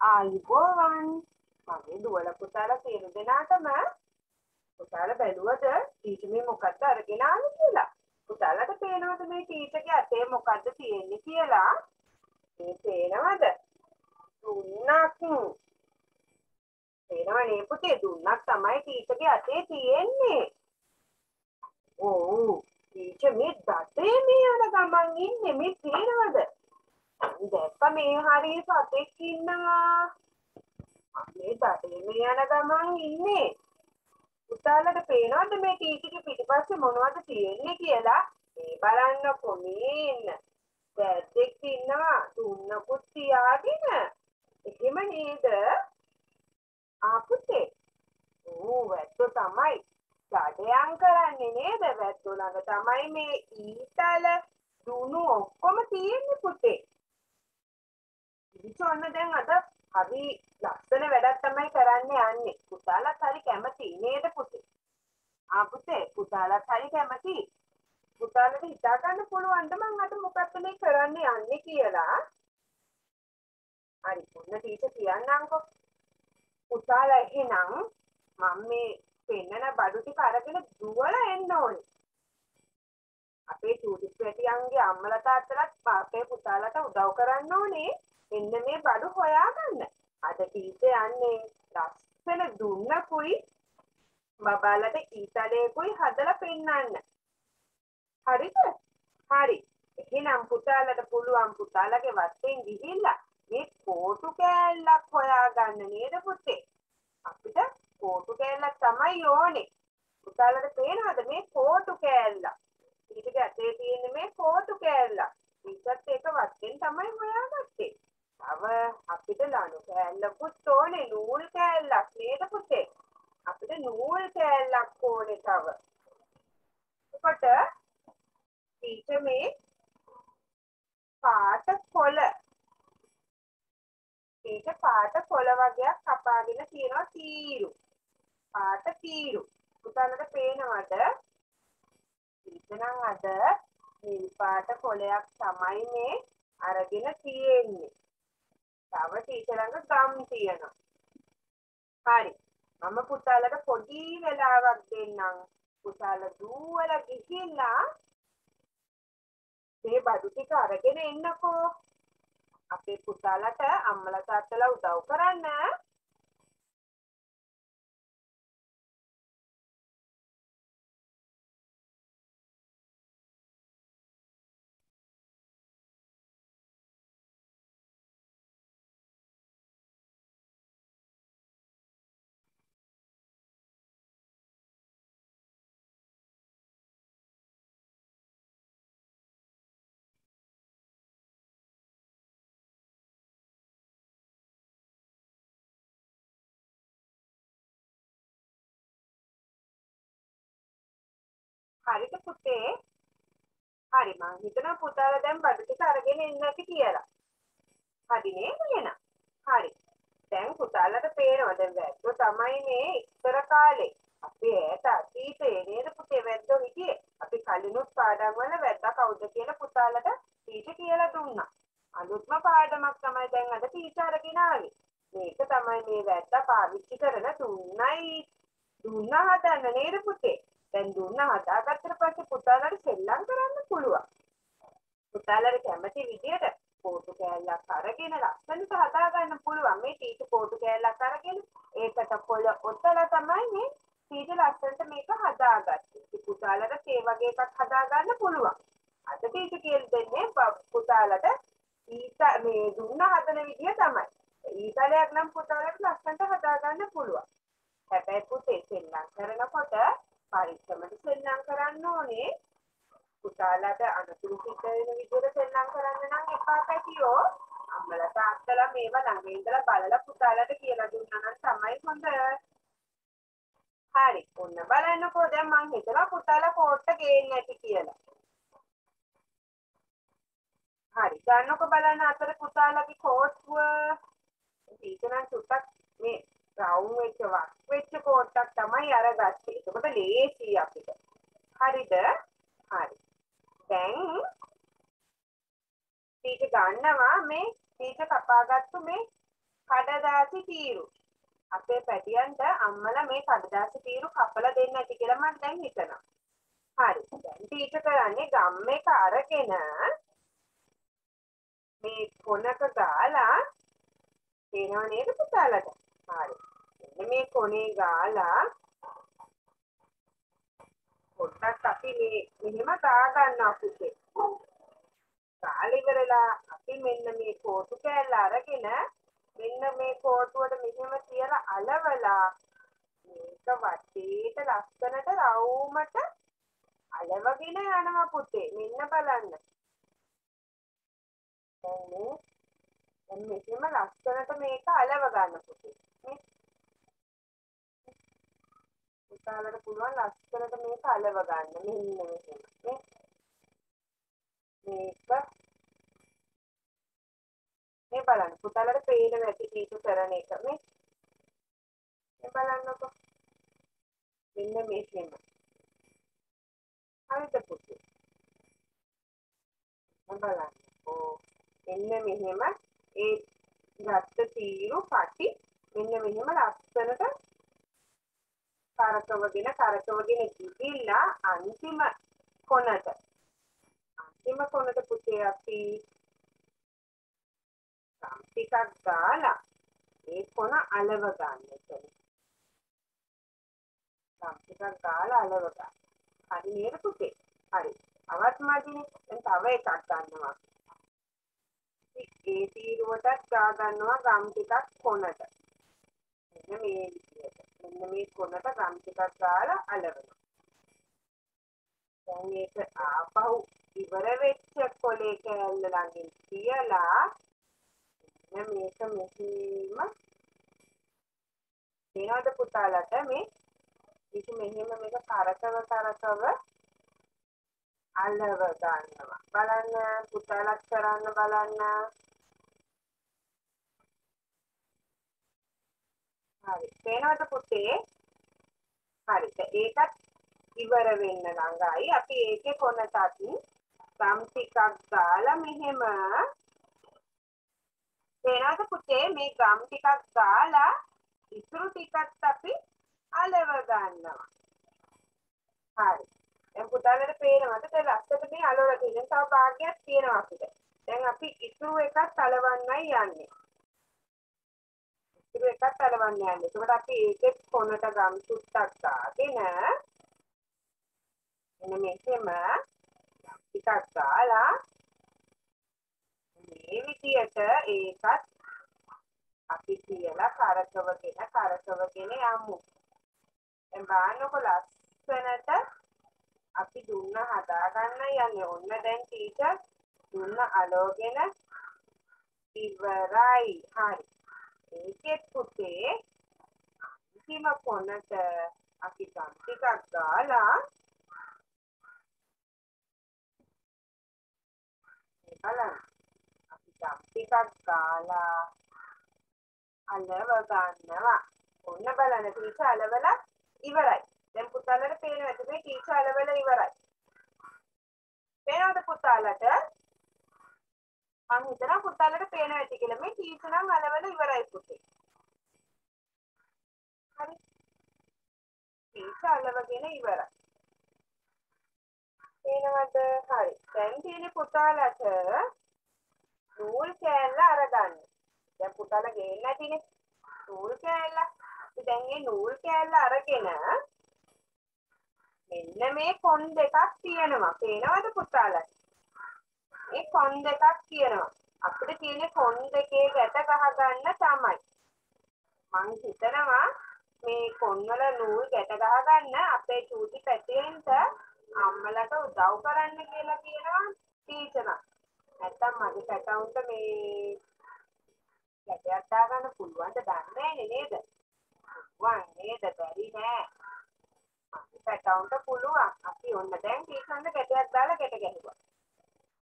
ආයුබෝවන් මගේ දුවල පුතාලා සියලු දෙනාටම පුතාලා බැලුවද ටීචර් මේ මොකක්ද අරගෙන ආවේ කියලා. පුතාලට පේනවද මේ ටීචර්ගේ අතේ මොකක්ද තියෙන්නේ කියලා? මේ පේනවද? දුන්නක්. පේනවනේ පුතේ. දුන්නක් තමයි ටීචර්ගේ අතේ තියෙන්නේ. ඔව්. ටීචර් මේ දතේ මේ යන ගමන් ඉන්නේ. මේ පේනවද? දැක්ක මේ හරි සතෙක් ඉන්නවා. මේ බඩේම යන ගමන් ඉන්නේ. පුතාලට පේනවද මේ ටීචර්ගේ පිටිපස්සේ මොනවද තියෙන්නේ කියලා? මේ බලන්නකො මේ ඉන්න වැද්දෙක් ඉන්නවා දුන්නකුත් තියාගෙන. එහෙම නේද? ආපුතේ. ඕ වැද්දෝ තමයි. ගඩයන් කරන්නේ නේද? වැද්දෝ ළඟ තමයි මේ ඊතල දුනු ඔක්කොම තියෙන්නේ පුතේ. ඉතින් ඔන්න දැන් අද හරි ලස්සන වැඩක් තමයි කරන්න යන්නේ. පුතාලත් හරි කැමති නේද පුතේ? ආ පුතේ පුතාලත් හරි කැමති. පුතාලට හිතා ගන්න පුළුවන්ද මං අද මොකක්ද මේ කරන්න යන්නේ කියලා? හරි ඔන්න ටීචර් කියන්නම්කෝ. පුතාලා එහෙනම් මම මේ පෙන්නන බඩු ටික අරගෙන දුවලා එන්න ඕනේ. අපේ චූටි පැටියන්ගේ අම්මලා තාත්තලාත් අපේ පුතාලට උදව් කරන්න ඕනේ. එන්න මේ බඩු හොයාගන්න. අද ටීචර් යන්නේ ලස්සන දුන්නකුයි බබාලට ඊතලයකුයි හදලා පෙන්නන්න. හරිද? හරි. එහෙනම් පුතාලට පුළුවන් පුතාලගේ වත්තෙන් ගිහිල්ලා මේ කෝටු කෑල්ලක් හොයාගන්න නේද පුතේ? අපිට කෝටු කෑල්ලක් තමයි ඕනේ. පුතාලට පේනවද මේ කෝටු කෑල්ල? ඊට ඇතේ තියෙන මේ කෝටු කෑල්ල. ඊටත් ඒක වත්තෙන් තමයි හොයාගත්තේ. තව අපිට ලණු කෑල්ලකුත් ඕනේ නූල් කෑල්ලක් නේද පුතේ? අපිට නූල් කෑල්ලක් ඕනේ තව. එතකොට ටීචර් මේ පාට කොළ. ටීචර් පාට කොළ වගේක් කපාගෙන තියෙනවා තීරු. පාට තීරු. පුතාලට පේනවද? ටීචර් නම් අද නිල් පාට කොළයක් තමයි මේ අරගෙන තියෙන්නේ. තව ටීචර් ළඟ ගම් තියෙනවා. හරි. මම පුතාලට පොඩි වෙලාවක් දෙන්නම්. පුතාලා දුවලා ගිහිල්ලා මේ බඩු ටික අරගෙන එන්නකෝ. අපේ පුතාලට අම්මලා තාත්තලා උදව් කරන්න. හරිද පුතේ? හරි මං හිතනවා පුතාලා දැන් බඩු ටික අරගෙන එන්න ඇති කියලා. හරි නේද එහෙනම්? හරි. දැන් පුතාලට පේනවා දැන් වැද්දෝ තමයි මේ ඉස්සර කාලේ අපේ ඈත අතීතයේ නේද පුතේ වැද්දෝ හිටියේ. අපි කලිනුත් පාඩම් වල වැද්දා කවුද කියලා පුතාලට ටීචර් කියලා දුන්නා. අලුත්ම පාඩමක් තමයි දැන් අද ටීචර් අරගෙන ආවේ. මේක තමයි මේ වැද්දා පාවිච්චි කරන තුන්නයි දුන්නා හදන්න නේද පුතේ? දැන් දුන්න හදාගත්තට පස්සේ පුතාලට සෙල්ලම් කරන්න පුළුවන්. පුතාලට කැමති විදියට කෝටු කෑල්ලක් අරගෙන ලස්සනට හදාගන්න පුළුවන්. මේ ටීචර් කෝටු කෑල්ලක් අරගෙන ඒකට කොළ ඔතලා තමයි මේ ටීචර් ලස්සනට මේක හදාගත්තේ. ඉතින් පුතාලට ඒ වගේ එකක් හදාගන්න පුළුවන්. අද ටීචර් කියලා දෙන්නේ පුතාලට ඊට මේ දුන්න හදන විදිය තමයි. ඊතලයක් නම් පුතාලට ලස්සනට හදාගන්න පුළුවන්. හැබැයි පුතේ සෙල්ලම් කරනකොට පරිස්සමට සෙල්ලම් කරන්න ඕනේ. පුතාලට අනතුරු සිද්ධ වෙන විදිහට සෙල්ලම් කරන්න නම් එපා පැටියෝ. අම්මලා තාත්තලා මේවා ළඟ ඉඳලා බලලා පුතාලට කියලා දුන්නා නම් තමයි හොඳ. හරි. ඔන්න බලන්නකෝ දැන් මං හිතනවා පුතාලා කෝට්ට ගේන්න ඇති කියලා. හරි. ගන්නකො බලන්න අතර පුතාලගේ කෝට්ටුව. ටීචර් නම් සුට්ටක් මේ රවුම් වෙච්ච වක් වෙච්ච කෝට්ටක් තමයි අරගත්තේ. එතකොට ලේසි අපිට. හරිද? හරි. දැන් ටීචර් ගන්නවා මේ ටීචර් කපාගත්තු මේ කඩදාසි තීරු අපේ පැටියන්ට අම්මලා මේ කඩදාසි තීරු කපලා දෙන්න ඇති කියලා මම දැන් හිතනවා. හරි. දැන් ටීචර් කරන්නේ ගම් එක අරගෙන මේ කොනක ගාලා තේනව නේද පුතාලට? හරි. මෙන්න මේ කොනේ ගාලා පොඩ්ඩක් අපි මේ මෙහෙම ගා ගන්නවා පුතේ. ගාලා ඉවරලා අපි මෙන්න මේ කෝටු කෑල්ල අරගෙන මෙන්න මේ කෝටුවට මෙහෙම තියලා අලවලා මේක වටේට ලස්සනට රවුමට අලවගෙන යනවා පුතේ. මෙන්න බලන්න. දැන් මෙහෙම ලස්සනට මේක අලව ගන්න පුතේ. පුතාලට පුළුවන් ලස්සනට මේක අලව ගන්න. මෙන්න මෙහෙම. මේක. මේ බලන්න. පුතාලට පේන නැති කීතු කරන එක. මේ මේ බලන්නකො. මෙන්න මේකෙම හරිද පුතේ. මම බලන්නකො. මෙන්න මෙහෙම. ඒ ගත්ත තීරු පටි මෙන්න මෙහෙම ලස්සනට කරකවගෙන කරකවගෙන ගිහිල්ලා අන්තිම කොනට අන්තිම කොනට පුතේ අපි සම් ටිකක් දාලා ඒ කොන අලව ගන්න එතන. සම් ටිකක් දාලා අලව ගන්න. හරි නේද පුතේ? හරි. අවත් මදිනේ. දැන් තව එකක් ගන්නවා. ඒ තීරුවටත් ගා ගන්නවා ගම් ටිකක් කොනට. මෙන්න මේ විදිහට. මෙන්න මේ කොනට ගම් ටිකක් දාලා අලවනවා. දැන් ඒක ආපහු ඉවර වෙච්ච කොලේ කෑල්ල ළඟින් තියලා මෙන්න මේක මෙහිම තේනවද පුතාලට මේ ඉති මෙහෙම මේක කරකව කරකව අල්ලව ගන්නවා බලන්න පුතාලත් කරන්න බලන්න හරි තේනවද පුතේ හරි ඒකත් ඉවර වෙන්න ළඟයි අපි ඒකේ කොනටත් සම් ටිකක් දාලා මෙහෙම තේරෙනවද පුතේ මේ ගම් ටිකක් දාලා ඉතුරු ටිකත් අපි අලව ගන්නවා. හරි. දැන් පුතාලට පේනවද දැන් ලස්සට මේ අලවලා තියෙන තව භාගයක් තියෙනවා අපිට. දැන් අපි ඉතුරු එකත් අලවන්නයි යන්නේ. ඉතුරු එකත් අලවන්න යන්නේ. ඒකට අපි ඒකෙත් කොනට ගම් සුට්ටක් දාගෙන එන්න මෙහෙම ටිකක් දාලා මේ විදියට ඒකත් අපි කියලා කරකවගෙන කරකවගෙන යමු. දැන් බලන්නකො ලස්සනට අපි දුන්න හදාගන්න යන්නේ. ඔන්න දැන් ටීචර් දුන්න අලෝගෙන ඉවරයි. හරි. ඒකෙත් පුතේ අන්තිම කොනට අපි ගම් ටිකක් දාලා බලන්න ගම් ටිකක් ගාලා අලව ගන්නවා. ඔන්න බලන්න ටීචර් අලවලා ඉවරයි. දැන් පුතාලට පේනවා ඇති මේ ටීචර් අලවලා ඉවරයි. පේනවද පුතාලට? මං හිතනවා පුතාලට පේනවා ඇති කියලා. මේ ටීචර් නම් අලවලා ඉවරයි පුතේ. හරි. ටීචර් අලවගෙන ඉවරයි. පේනවද? හරි. දැන් තියෙන්නේ පුතාලට නූල් කෑල්ල අරගන්න. දැන් පුතාලා ගේන්න ඇතිනේ. නූල් කෑල්ල. අපි දැන් මේ නූල් කෑල්ල අරගෙන මෙන්න මේ කොන් දෙකක් තියෙනවා. පේනවද පුතාලා? මේ කොන් දෙකක් තියෙනවා. අපිට තියෙන්නේ කොන් දෙකේ ගැට ගහගන්න තමයි. මං හිතනවා මේ කොන්වල නූල් ගැට ගහගන්න අපේ චූටි පැටියෙන්ට අම්මලට උදව් කරන්න කියලා කියනවා ටීචර්. නැත්තම් මගේ පැටවුන්ට මේ ගැටයක් දාගන්න පුළුවන්ද දන්නේ නේද? පුළුවන් නේද? බැරි නෑ. මගේ පැටවුන්ට පුළුවන්. අපි ඔන්න දැන් ටීචර්න්ට ගැටයක් දාලා ගැට ගැහුවා.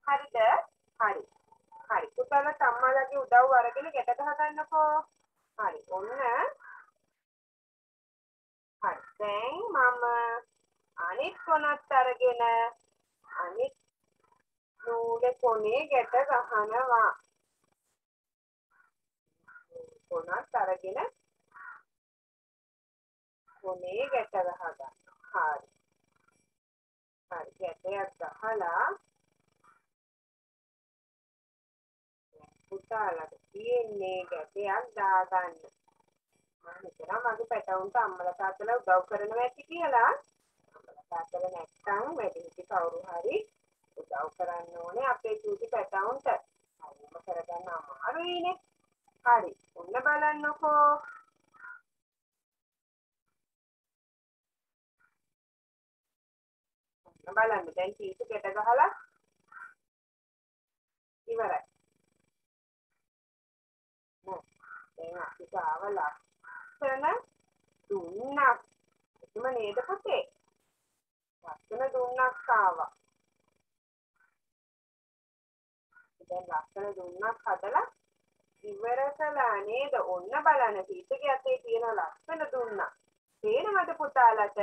හරිද? හරි. හරි. පුතාලා අම්මාලාගේ උදව් අරගෙන ගැට ගහගන්නකෝ. හරි. ඔන්න හරි. දැන් මම අනිත් කොනත් අරගෙන අනිත් නූලේ කොනේ ගැට ගහනවා. කොනක් අරගෙන කොනේ ගැට ගහගන්න. හරි. හරි ගැටයක් ගහලා පුතාලට තියෙන්නේ ගැටයක් දාගන්න. මම හිතනවා මගේ පැටවුන්ට අම්මලා තාත්තලා උදව් කරනවා ඇති කියලා. අම්මලා තාත්තලා නැත්තම් වැඩිහිටි කවුරු හරි උදව් කරන්න ඕනේ අපේ චූටි පැටවුන්ට. හරිම කරගන්න අමාරුයිනේ. හරි. ඔන්න බලන්නකෝ. ඔන්න බලන්න දැන් චීසු ගැට ගහලා ඉවරයි. දැන් අපිට ආව ලස්සන දුන්නක්. එතුම නේද පුතේ? ලස්සන දුන්නක් ආවා. දැන් ලස්සන දුන්නක් හදලා ඉවර කළා නේද? ඔන්න බලන්න සීතගේ අතේ තියෙන ලස්සන දුන්නක්. තේරෙනවද පුතාලට?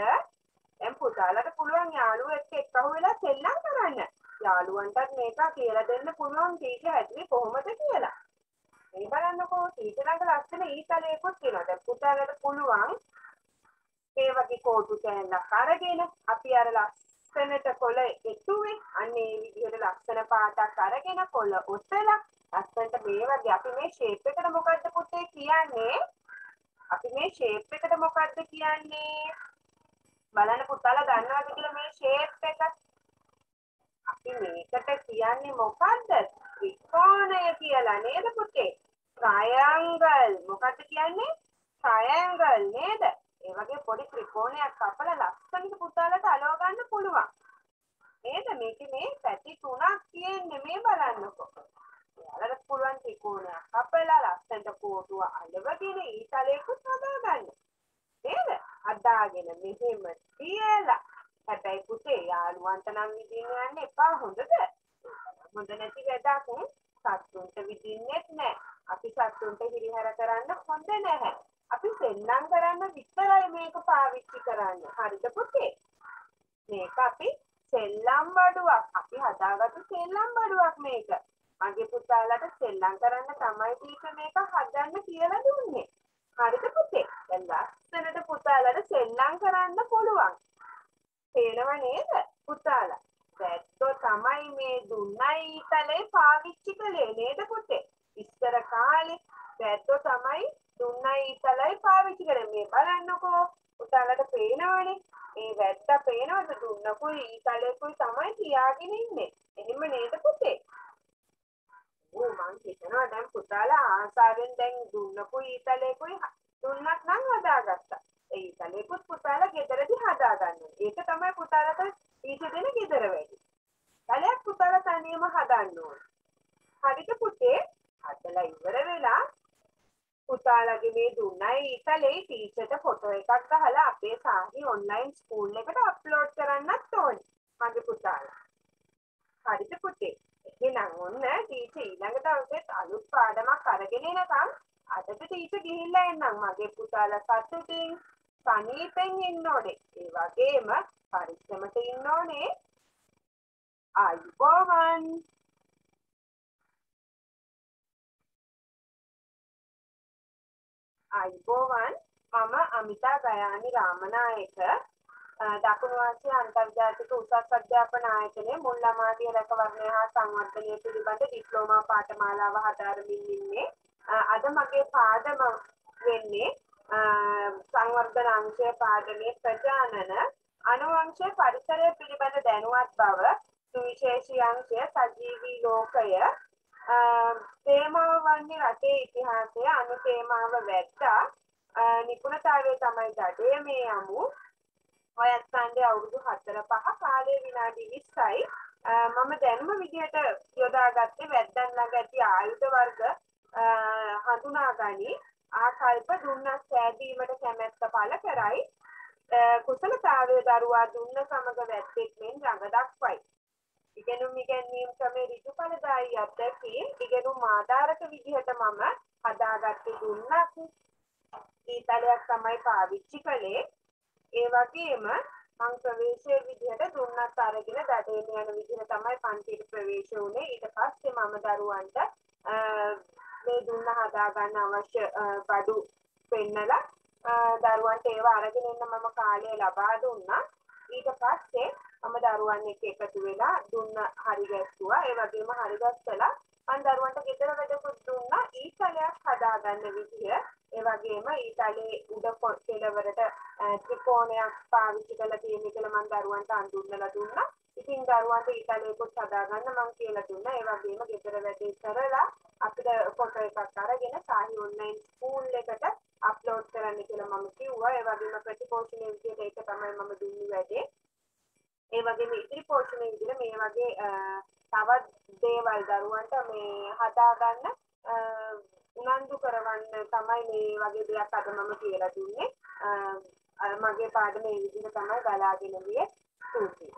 දැන් පුතාලට පුළුවන් යාළුවෝ එක්ක එක්කහුව වෙලා සෙල්ලම් කරන්න. යාළුවන්ටත් මේක කියලා දෙන්න පුළුවන් ටීචර් හැදුවේ කොහොමද කියලා. මේ බලන්නකෝ ටීචර් ළඟ ලස්සන ඊතලයකුත් තියෙනවා. දැන් පුතාලට පුළුවන් ඒ වගේ කෝටු කෑල්ලක් අරගෙන අපි අර ලස්සනට කොළ එතුවේ අන්න ඒ විදිහට ලස්සන පාටක් අරගෙන කොළ ඔතලා ලස්සනට මේ වගේ අපි මේ ෂේප් එකට මොකද්ද පුතේ කියන්නේ? අපි මේ ෂේප් එකට මොකද්ද කියන්නේ? බලන්න පුතාලා දන්නවද කියලා මේ ෂේප් එක? අපි මේකට කියන්නේ මොකද්ද? ත්‍රිකෝණය කියලා නේද පුතේ? ට්‍රයැන්ගල් මොකක්ද කියන්නේ? ට්‍රයැන්ගල් නේද? ඒ වගේ පොඩි ත්‍රිකෝණයක් කපලා ලස්සනට පුතාලට අලව ගන්න පුළුවන්. නේද? මේකේ මේ පැති තුනක් තියෙන්නේ මේ බලන්නකෝ. ඔයාලට පුළුවන් ත්‍රිකෝණයක් කපලා ලස්සනට කෝටුව අලවගෙන ඊතලයකුත් හදාගන්න. නේද? හදාගෙන මෙහෙම තියලා හැබැයි පුතේ යාළුවන්ට නම් විදින්න යන්න එපා හොඳද? හොඳ නැති වැඩක් සත්තුන්ට විදින්නෙත් නෑ. අපි සත්තුන්ට හිරිහැර කරන්න හොඳ නැහැ. අපි සෙල්ලම් කරන්න විතරයි මේක පාවිච්චි කරන්න. හරිද පුතේ? මේක අපි සෙල්ලම් බඩුවක්. අපි හදාගත්තු සෙල්ලම් බඩුවක් මේක. මගේ පුතාලට සෙල්ලම් කරන්න තමයි ටීචර් මේක හදන්න කියලා දුන්නේ. හරිද පුතේ? දැන් ලස්සනට පුතාලට සෙල්ලම් කරන්න පුළුවන්. පේනව නේද පුතාලා? පැත්තෝ තමයි මේ දුන්නයි ඊතලේ පාවිච්චි කළේ නේද පුතේ? ඉස්සර කාලේ පැත්තෝ තමයි දුන්නයි ඊතලයි පාවිච්චි කරේ. මේ බලන්නකෝ පුතාලට පේනවනේ. මේ වැද්දා පේනවද දුන්නකුයි ඊතලෙකුයි තමයි තියාගෙන ඉන්නේ. එහෙම නේද පුතේ? ඕ මං හිතනවා දැන් පුතාලා ආසාවෙන් දැන් දුන්නකුයි ඊතලෙකුයි දුන්නක් නම් හදාගත්තා. ඒ ඊතලෙකුත් පුතාලා ගෙදරදී හදාගන්න. ඒක තමයි පුතාලට ඊට දෙන ගෙදර වැඩි. කලයක් පුතාලා තනියම හදන්න ඕන. හරිද පුතේ? හදලා ඉවර වෙලා පුතාලගේ මේ දුන්නයි ඊතලේ ටීචර්ට ෆොටෝ එකක් ගහලා අපේ සාහි ඔන්ලයින් ස්කූල් එකට අප්ලෝඩ් කරන්නත් ඕනේ. මගේ පුතාලා. හරිද පුතේ? එහෙනම් ඔන්න ටීචර් ඊළඟ දවසෙත් අලුත් පාඩමක් අරගෙන එනකම් අදට ටීචර් ගිහිල්ලා එන්නම් මගේ පුතාලා සතුටින් සනීපෙන් ඉන්න ඕනේ. ඒ වගේම පරිස්සමට ඉන්න ඕනේ. ආයුබෝවන්. ආයුබෝවන්. මම අමිතා ගයානි රාමනායක දකුණු ආසියා අන්තර්ජාතික උසස් අධ්‍යාපන ආයතනයේ මුල් ළමාදිය රැකවරණය හා සංවර්ධනය පිළිබඳ ඩිප්ලෝමා පාඨමාලාව හදාරමින් ඉන්නේ. අද මගේ පාඩම වෙන්නේ සංවර්ධන අංශය පාඩමේ ප්‍රජානන අනුවංශය පරිසරය පිළිබඳ දැනුවත් බව සුවිශේෂී අංශය සජීවී ලෝකය තේමාව වන්නේ රටේ ඉතිහාසය අනු තේමාව වැද්දා නිපුණතාවය තමයි දඩේ මේ යමු වයස්සන්ඩේ අවුරුදු හතර පහ කාලය විනාඩි විස්සයි. මම දැනුම විදිහට යොදාගත්තේ වැද්දන් ළඟ ඇති ආයුධ වර්ග හඳුනා ගනි ආකල්ප දුන්නක් සෑදීමට කැමැත්ත පළ කරයි. කුසලතාවය දරුවා දුන්න සමග වැද්දෙක් මෙන් රඟ දක්වයි. ඉගෙනුම් ඉගැන්වීම් ක්‍රමේ ඍජු ඵලදායී අත්දැකීම් ඉගෙනුම් ආධාරක විදිහට මම හදාගත්තේ දුන්නක් ඊතලයක් තමයි පාවිච්චි කළේ. ඒ වගේම මං ප්‍රවේශයේ විදිහට දුන්නත් අරගෙන දඩේම යන විදිහ තමයි පන්තිට ප්‍රවේශ වුණේ. ඊට පස්සේ මම දරුවන්ට මේ දුන්න හදාගන්න අවශ්‍ය බඩු පෙන්නලා දරුවන්ට ඒවා අරගෙන එන්න මම කාලය ලබා දුන්නා. ඊට පස්සේ මම දරුවන් එක්ක එකතු වෙලා දුන්න හරි ගැස්සුවා. ඒ වගේම හරි ගැස්සලා මම දරුවන්ට ගෙදර වැඩකුත් දුන්නා. ඊතලයක් හදාගන්න විදිය ඒ වගේම ඊතලේ උඩ කෙළවරට ත්‍රිකෝණයක් පාවිච්චි කරලා තියෙන කියලා මම දරුවන්ට අඳුන්වලා දුන්නා. ඉතින් දරුවන්ට ඊතලයකුත් හදාගන්න මම කියලා දුන්නා. ඒ වගේම ගෙදර වැඩේ කරලා අපිට ෆොටෝ එකක් අරගෙන සාහි ඔන්ලයින් ස්කූල් එකට අප්ලෝඩ් කරන්න කියලා මම කිව්වා. ඒ වගේම ප්‍රතිපෝෂණය විදියට ඒක තමයි මම දුන්නේ වැඩේ. ඒ වගේම ඉදිරි පෝෂණය විදිහට මේ වගේ තවත් දේවල් දරුවන්ට මේ හදාගන්න උනන්දු කරවන්න තමයි මේ වගේ දෙයක් අද මම කියලා දුන්නේ. මගේ පාඩම මේ විදිහට තමයි බලාගෙන ගියේ ස්තුතියි.